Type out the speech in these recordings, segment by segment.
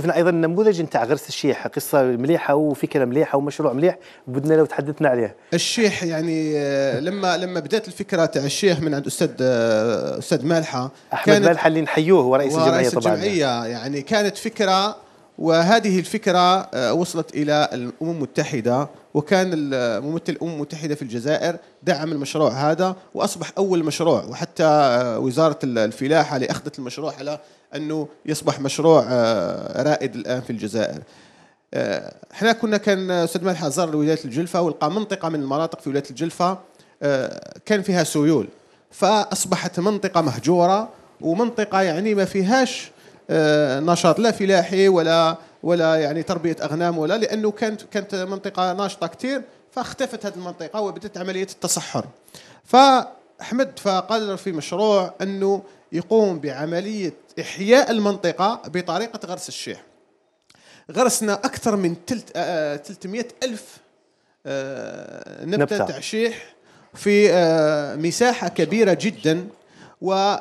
شفنا أيضا نموذج نتاع غرس الشيح قصة مليحة وفكرة مليحة ومشروع مليح بدنا لو تحدثنا عليه الشيح يعني آه، لما لما بدأت الفكرة تاع الشيخ من عند أستاذ آه، أستاذ مالحة أحمد مالحة اللي نحيوه هو رئيس الجمعية طبعا. الجمعية يعني كانت فكرة وهذه الفكرة آه، وصلت إلى الأمم المتحدة وكان ممثل الأمم المتحدة في الجزائر دعم المشروع هذا وأصبح أول مشروع وحتى آه، وزارة الفلاحة اللي أخذت المشروع على أنه يصبح مشروع آه، رائد الآن في الجزائر. إحنا كنا كان أستاذ مالح زار ولايه الجلفة ولقى منطقة من المناطق في ولاية الجلفة كان فيها سيول. فأصبحت منطقة مهجورة ومنطقة يعني ما فيهاش نشاط لا فلاحي ولا ولا يعني تربية أغنام ولا لأنه كانت كانت منطقة ناشطة كثير فاختفت هذه المنطقة وبدأت عملية التصحر فأحمد فقرر في مشروع أنه يقوم بعملية إحياء المنطقة بطريقة غرس الشيح. غرسنا أكثر من 300 آه، ألف آه، نبتة تعشيح في مساحة كبيرة جدا و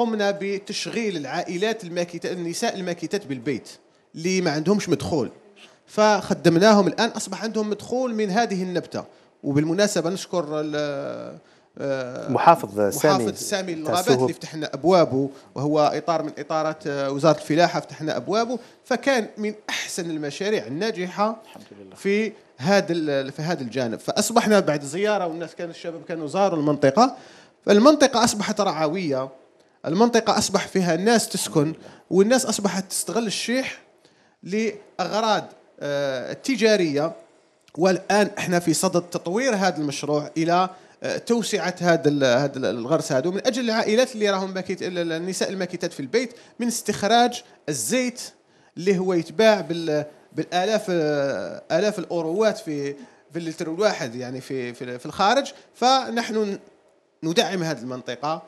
قمنا بتشغيل العائلات الماكيتات النساء الماكيتات بالبيت اللي ما عندهمش مدخول. فخدمناهم الآن أصبح عندهم مدخول من هذه النبتة. وبالمناسبة نشكر آه، محافظ سامي محافظ سامي الغابات اللي فتحنا أبوابه وهو إطار من إطارات آه، وزارة الفلاحة فتحنا أبوابه. فكان من أحسن المشاريع الناجحة الحمد لله. في هذا في هذا الجانب. فأصبحنا بعد زيارة والناس كان الشباب كانوا زاروا المنطقة. فالمنطقة أصبحت رعويه المنطقة أصبح فيها الناس تسكن والناس أصبحت تستغل الشيح لأغراض آه، تجارية. والآن إحنا في صدد تطوير هذا المشروع إلى آه، توسعة هذا هذا الغرس هذا. من أجل العائلات اللي راهم النساء الماكيتات في البيت من استخراج الزيت اللي هو يتباع بال بالآلاف آه، آلاف الأوروات في في اللتر الواحد يعني في في, في الخارج. فنحن ندعم هذه المنطقة.